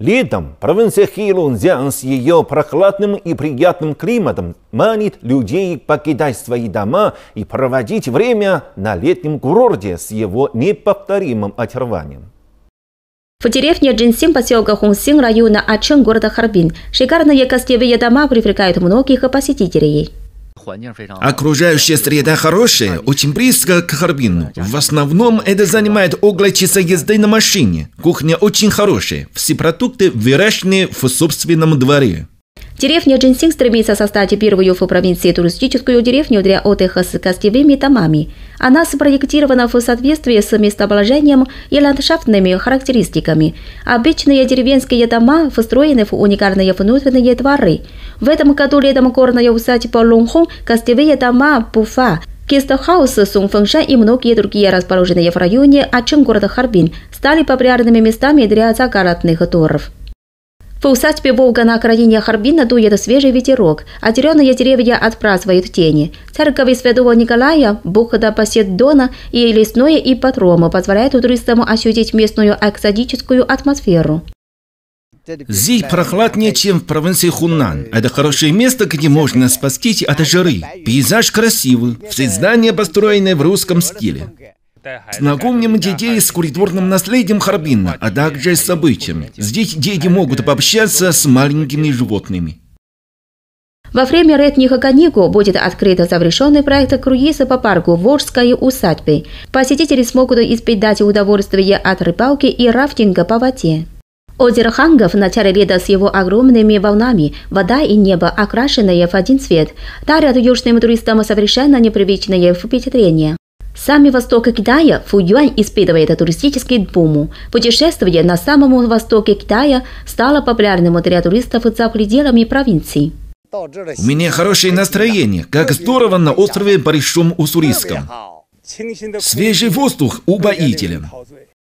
Летом провинция Хилунцзян с ее прохладным и приятным климатом манит людей покидать свои дома и проводить время на летнем курорте с его неповторимым очарованием. В деревне Джинсин поселка Хунсин района Ачен города Харбин шикарные гостевые дома привлекают многих посетителей. Окружающая среда хорошая, очень близко к Харбину. В основном это занимает около часа езды на машине. Кухня очень хорошая. Все продукты выращены в собственном дворе. Деревня Джинсинг стремится создать первую в провинции туристическую деревню для отдыха с гостевыми домами. Она спроектирована в соответствии с местоположением и ландшафтными характеристиками. Обычные деревенские дома встроены в уникальные внутренние дворы. В этом году летом горная усадьба Лунхун, гостевые дома Буфа, Кестхаус, Сунфэншань и многие другие расположенные в районе Ачен города Харбин стали популярными местами для загородных туров. В усадьбе Волга на окраине Харбина дует свежий ветерок, а зеленые деревья отбрасывают тени. Церковь Святого Николая, Бухда Поседона и лесное ипподром позволяют туристам ощутить местную экзотическую атмосферу. Здесь прохладнее, чем в провинции Хуннан. Это хорошее место, где можно спастись от жары. Пейзаж красивый, все здания построены в русском стиле. Знакомим детей с культурным наследием Харбина, а также с событиями. Здесь дети могут пообщаться с маленькими животными. Во время летних каникул будет открыт завершенный проект круиза по парку Волжской усадьбы. Посетители смогут испытать удовольствие от рыбалки и рафтинга по воде. Озеро Хангов в начале лета с его огромными волнами, вода и небо, окрашенные в один цвет, дарят южным туристам совершенно непривычные впечатления. Сами восток Китая Фуюань испытывает туристический бум. Путешествие на самом востоке Китая стало популярным для туристов за пределами провинции. У меня хорошее настроение, как здорово на острове Большом Уссурийском. Свежий воздух убоителен.